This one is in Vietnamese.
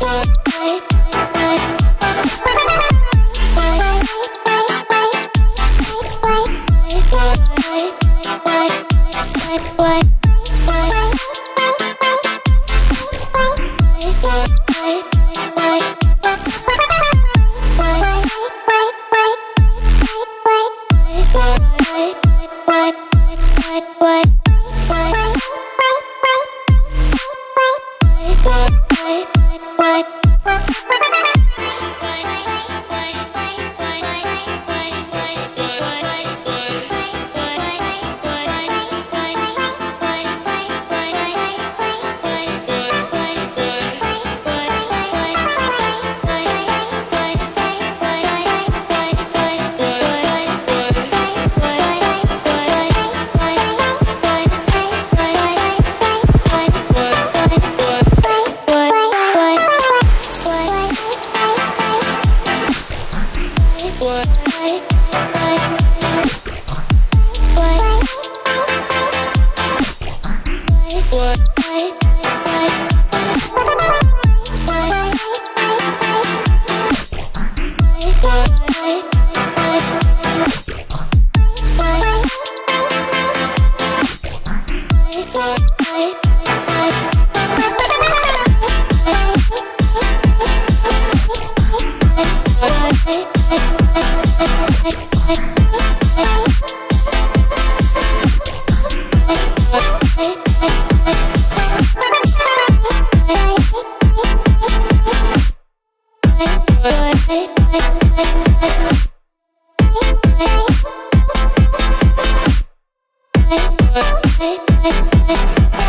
What? Hey, hey, hey, hey.